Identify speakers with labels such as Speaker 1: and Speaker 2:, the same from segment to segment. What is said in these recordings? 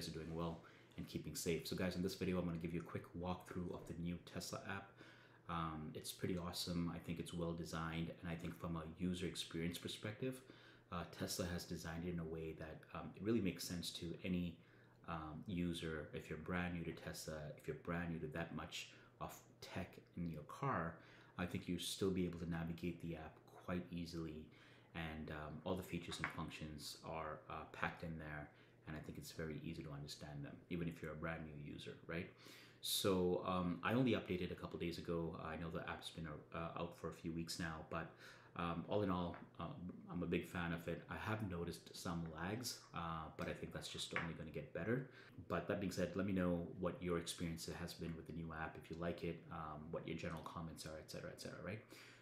Speaker 1: guys are doing well and keeping safe. So guys, in this video, I'm going to give you a quick walkthrough of the new Tesla app. Um, it's pretty awesome. I think it's well designed, and I think from a user experience perspective, uh, Tesla has designed it in a way that um, it really makes sense to any um, user. If you're brand new to Tesla, if you're brand new to that much of tech in your car, I think you still be able to navigate the app quite easily, and um, all the features and functions are uh, packed in there. And I think it's very easy to understand them, even if you're a brand new user, right? So um, I only updated a couple days ago. I know the app's been uh, out for a few weeks now, but um, all in all, um, I'm a big fan of it. I have noticed some lags, uh, but I think that's just only going to get better. But that being said, let me know what your experience has been with the new app, if you like it, um, what your general comments are, etc., etc. right?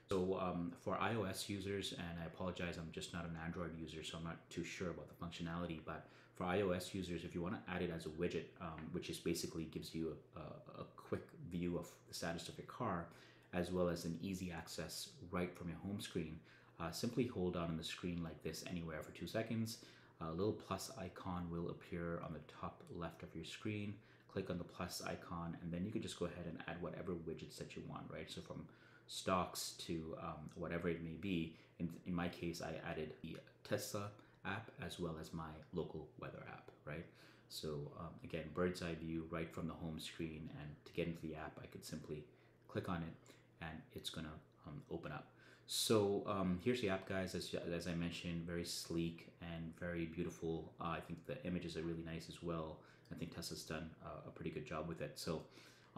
Speaker 1: So um, for iOS users, and I apologize, I'm just not an Android user, so I'm not too sure about the functionality, but for iOS users, if you want to add it as a widget, um, which is basically gives you a, a, quick view of the status of your car, as well as an easy access right from your home screen. Uh, simply hold down on the screen like this anywhere for two seconds. A little plus icon will appear on the top left of your screen. Click on the plus icon and then you can just go ahead and add whatever widgets that you want, right? So from stocks to um, whatever it may be. In, in my case, I added the Tesla app as well as my local weather app, right? So um, again, bird's eye view right from the home screen and to get into the app, I could simply click on it and it's gonna um, open up. So um, here's the app, guys. As, as I mentioned, very sleek and very beautiful. Uh, I think the images are really nice as well. I think Tesla's done a, a pretty good job with it. So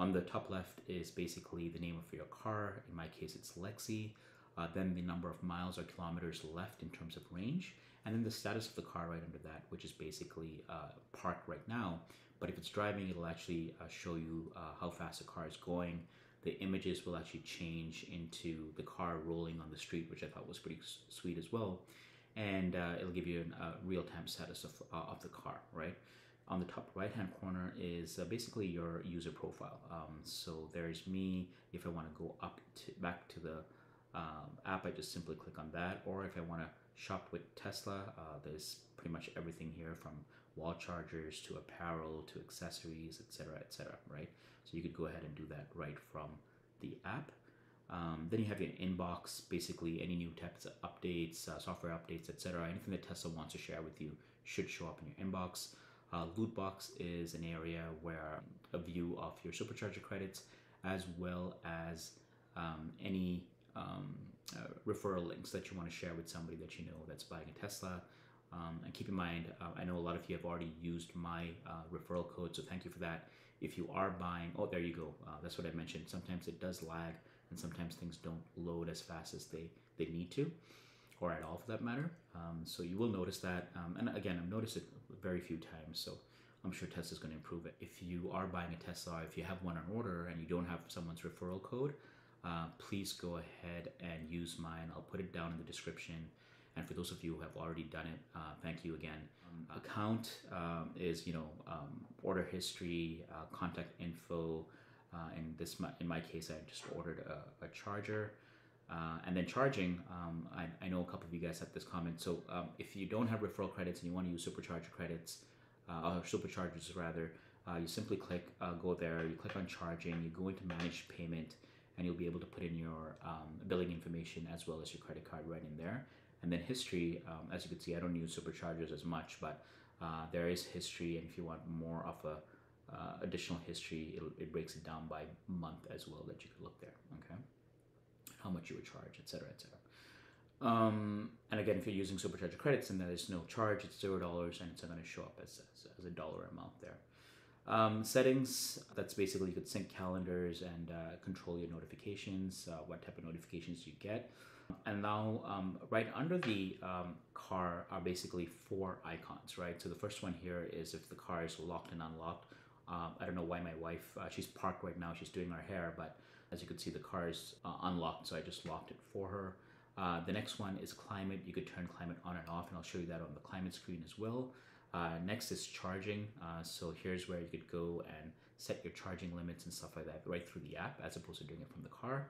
Speaker 1: on the top left is basically the name of your car. In my case, it's Lexi. Uh, then the number of miles or kilometers left in terms of range. And then the status of the car right under that, which is basically uh, parked right now. But if it's driving, it'll actually uh, show you uh, how fast the car is going, the images will actually change into the car rolling on the street, which I thought was pretty sweet as well. And uh, it'll give you a uh, real-time status of, of the car, right? On the top right-hand corner is uh, basically your user profile. Um, so there's me. If I want to go up to back to the um, app, I just simply click on that. Or if I want to shop with Tesla, uh, there's pretty much everything here from wall chargers to apparel to accessories, etc., etc. right? So you could go ahead and do that right from the app. Um, then you have your inbox, basically any new types of updates, uh, software updates, etc. Anything that Tesla wants to share with you should show up in your inbox. Uh, Lootbox is an area where a view of your supercharger credits, as well as um, any um, uh, referral links that you want to share with somebody that you know that's buying a Tesla. Um, and keep in mind, uh, I know a lot of you have already used my uh, referral code, so thank you for that. If you are buying, oh, there you go. Uh, that's what I mentioned. Sometimes it does lag, and sometimes things don't load as fast as they, they need to, or at all for that matter. Um, so you will notice that. Um, and again, I've noticed it very few times, so I'm sure Tesla's going to improve it. If you are buying a Tesla, if you have one on order and you don't have someone's referral code, uh, please go ahead and use mine. I'll put it down in the description. And for those of you who have already done it, uh, thank you again. Um, account um, is, you know, um, order history, uh, contact info. Uh, in this, in my case, I just ordered a, a charger. Uh, and then charging, um, I, I, know a couple of you guys have this comment. So um, if you don't have referral credits and you want to use supercharger credits, uh, or superchargers rather, you simply click, go there, you click on charging, you go into manage payment, and you'll be able to put in your um, billing information as well as your credit card right in there. And then history, um, as you can see, I don't use superchargers as much, but uh, there is history. And if you want more of a uh, additional history, it breaks it down by month as well that you could look there. Okay, how much you would charge, et etc., etc. Um, and again, if you're using supercharger credits and there's no charge, it's zero dollars, and it's going to show up as, as, as a dollar amount there. Um, settings, that's basically you could sync calendars and uh, control your notifications, uh, what type of notifications you get. And now um, right under the um, car are basically four icons, right? So the first one here is if the car is locked and unlocked. Um, I don't know why my wife, uh, she's parked right now, she's doing her hair, but as you can see, the car is uh, unlocked, so I just locked it for her. Uh, the next one is climate. You could turn climate on and off, and I'll show you that on the climate screen as well. Uh, next is charging. Uh, so here's where you could go and set your charging limits and stuff like that right through the app as opposed to doing it from the car.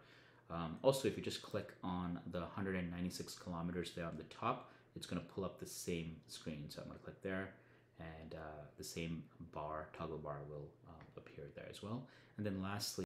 Speaker 1: Um, also, if you just click on the 196 kilometers there on the top, it's going to pull up the same screen. So I'm going to click there and uh, the same bar, toggle bar will uh, appear there as well. And then lastly,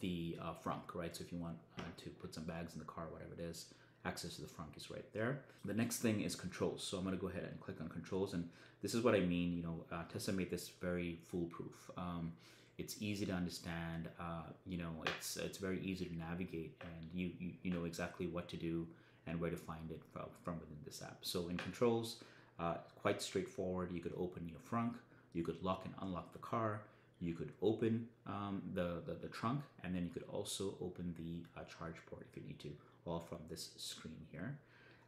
Speaker 1: the uh, frunk, right? So if you want uh, to put some bags in the car, whatever it is, access to the frunk is right there. The next thing is controls. So I'm gonna go ahead and click on controls. And this is what I mean, you know, uh, Tesla made this very foolproof. Um, it's easy to understand, uh, you know, it's it's very easy to navigate and you, you, you know exactly what to do and where to find it from, from within this app. So in controls, uh, quite straightforward. You could open your frunk, you could lock and unlock the car, you could open um, the, the, the, trunk, and then you could also open the uh, charge port if you need to, all from this screen here.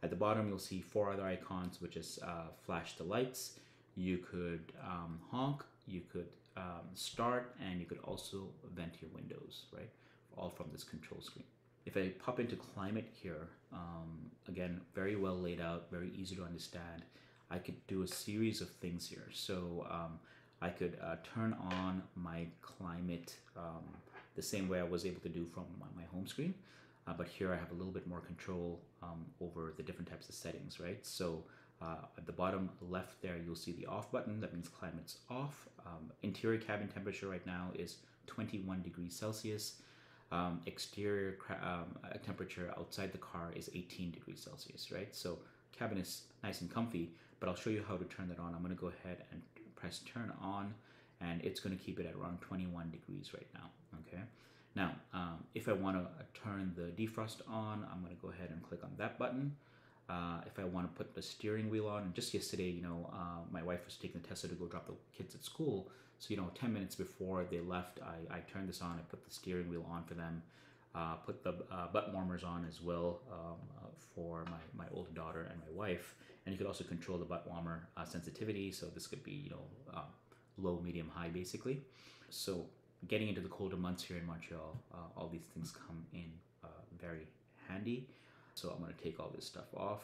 Speaker 1: At the bottom, you'll see four other icons, which is uh, flash the lights. You could um, honk, you could um, start, and you could also vent your windows, right? All from this control screen. If I pop into climate here, um, again, very well laid out, very easy to understand. I could do a series of things here. So um, I could uh, turn on my climate um, the same way I was able to do from my, home screen. Uh, but here I have a little bit more control um, over the different types of settings, right? So uh, at the bottom left there, you'll see the off button. That means climate's off. Um, interior cabin temperature right now is 21 degrees Celsius. Um, exterior um, uh, temperature outside the car is 18 degrees Celsius, right? So cabin is nice and comfy, but I'll show you how to turn that on. I'm gonna go ahead and press turn on and it's gonna keep it at around 21 degrees right now, okay? Now, um, if I wanna uh, turn the defrost on, I'm gonna go ahead and click on that button. Uh, if I want to put the steering wheel on, and just yesterday, you know, uh, my wife was taking the Tesla to go drop the kids at school. So, you know, 10 minutes before they left, I, I turned this on, I put the steering wheel on for them, uh, put the uh, butt warmers on as well um, uh, for my, my older daughter and my wife. And you could also control the butt warmer uh, sensitivity. So this could be, you know, low, medium, high, basically. So getting into the colder months here in Montreal, all these things come in very handy. So I'm going to take all this stuff off.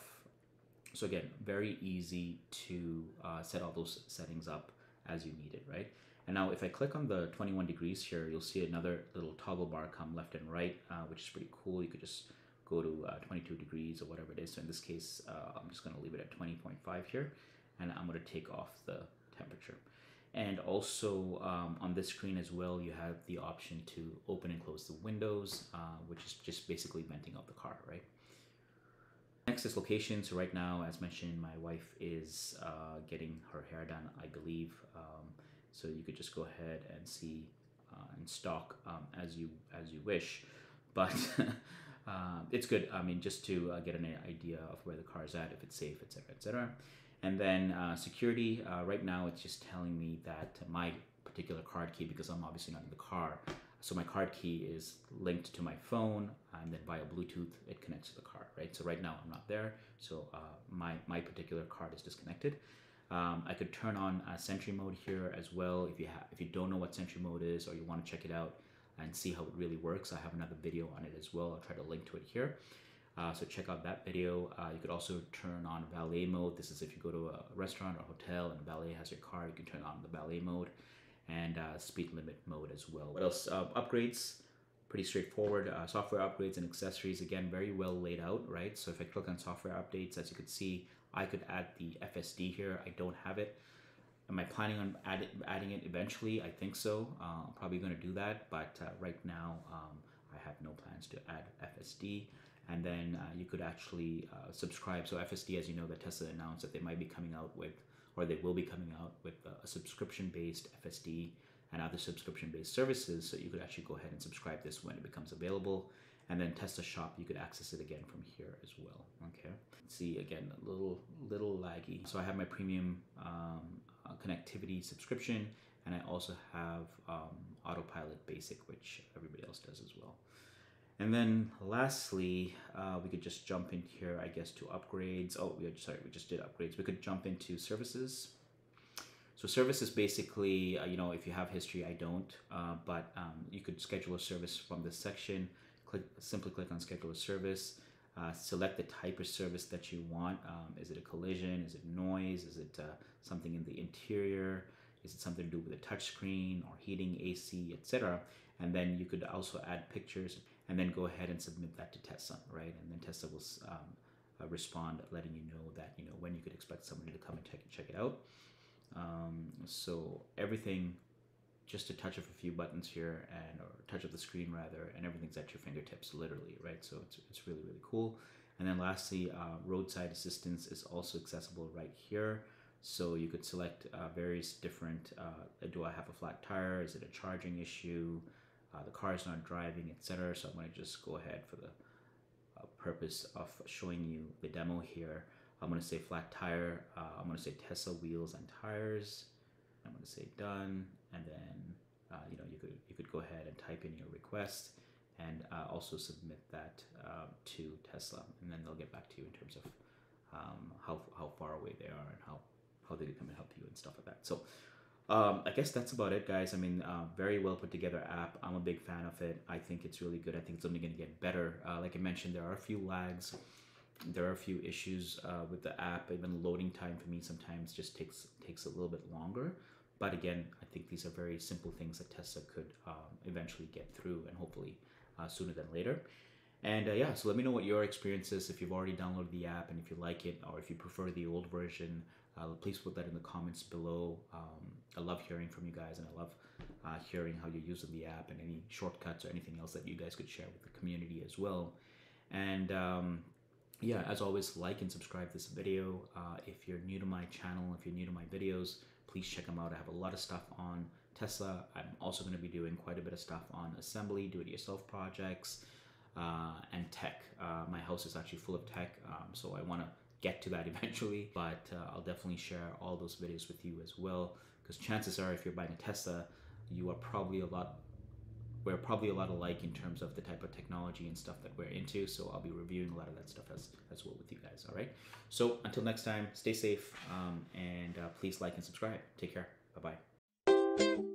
Speaker 1: So again, very easy to uh, set all those settings up as you need it, right? And now if I click on the 21 degrees here, you'll see another little toggle bar come left and right, uh, which is pretty cool. You could just go to uh, 22 degrees or whatever it is. So in this case, uh, I'm just going to leave it at 20.5 here, and I'm going to take off the temperature. And also um, on this screen as well, you have the option to open and close the windows, uh, which is just basically venting out the car, right? Next is location. So right now, as mentioned, my wife is uh, getting her hair done, I believe. Um, so you could just go ahead and see uh, and stalk um, as you as you wish, but uh, it's good. I mean, just to uh, get an idea of where the car is at, if it's safe, etc., etc. And then uh, security. Uh, right now, it's just telling me that my particular card key, because I'm obviously not in the car, so my card key is linked to my phone, and then via Bluetooth it connects to the car, right? So right now I'm not there, so uh, my my particular card is disconnected. Um, I could turn on uh, Sentry mode here as well. If you have, if you don't know what Sentry mode is, or you want to check it out and see how it really works, I have another video on it as well. I'll try to link to it here. Uh, so check out that video. Uh, you could also turn on valet mode. This is if you go to a restaurant or hotel and valet has your car, you can turn on the valet mode and uh, speed limit mode as well. What else? Uh, upgrades, pretty straightforward. Uh, software upgrades and accessories, again, very well laid out, right? So if I click on software updates, as you can see, I could add the FSD here. I don't have it. Am I planning on add adding it eventually? I think so. Uh, I'm probably going to do that, but uh, right now um, I have no plans to add FSD. And then uh, you could actually subscribe. So FSD, as you know, that Tesla announced that they might be coming out with or they will be coming out with a subscription-based FSD and other subscription-based services. So you could actually go ahead and subscribe this when it becomes available. And then Tesla Shop, you could access it again from here as well. Okay. See again, a little little laggy. So I have my premium um, uh, connectivity subscription, and I also have um, autopilot basic, which everybody else does as well. And then lastly, uh, we could just jump in here, I guess, to upgrades. Oh, we sorry, we just did upgrades. We could jump into services. So services basically, uh, you know, if you have history, I don't, uh, but um, you could schedule a service from this section. Click, simply click on schedule a service. Uh, select the type of service that you want. Um, is it a collision? Is it noise? Is it uh, something in the interior? Is it something to do with a touchscreen or heating, AC, etc.? And then you could also add pictures and then go ahead and submit that to Tesla, right? And then Tesla will um, uh, respond letting you know that you know when you could expect somebody to come and check check it out. Um, so everything, just a touch of a few buttons here and or touch of the screen rather, and everything's at your fingertips, literally, right? So it's it's really really cool. And then lastly, uh, roadside assistance is also accessible right here. So you could select uh, various different. Uh, do I have a flat tire? Is it a charging issue? Uh, the car is not driving, etc. So I'm going to just go ahead for the uh, purpose of showing you the demo here. I'm going to say flat tire. Uh, I'm going to say Tesla wheels and tires. I'm going to say done, and then uh, you know you could you could go ahead and type in your request and uh, also submit that uh, to Tesla, and then they'll get back to you in terms of um, how how far away they are and how how they can come and help you and stuff like that. So. Um, I guess that's about it, guys. I mean, uh, very well put together app. I'm a big fan of it. I think it's really good. I think it's only going to get better. Uh, like I mentioned, there are a few lags there are a few issues uh, with the app. Even loading time for me sometimes just takes takes a little bit longer. But again, I think these are very simple things that Tesla could um, eventually get through, and hopefully uh, sooner than later. And uh, yeah, so let me know what your experience is. If you've already downloaded the app and if you like it, or if you prefer the old version, uh, please put that in the comments below. Um, I love hearing from you guys, and I love uh, hearing how you're using the app and any shortcuts or anything else that you guys could share with the community as well. And um, yeah, as always, like and subscribe this video. Uh, if you're new to my channel, if you're new to my videos, please check them out. I have a lot of stuff on Tesla. I'm also going to be doing quite a bit of stuff on assembly, do-it-yourself projects, uh, and tech. Uh, my house is actually full of tech, um, so I want to get to that eventually, but uh, I'll definitely share all those videos with you as well, because chances are if you're buying a Tesla, you are probably a lot we're probably a lot alike in terms of the type of technology and stuff that we're into. So I'll be reviewing a lot of that stuff as, as well with you guys. All right. So until next time, stay safe um, and uh, please like and subscribe. Take care. Bye bye.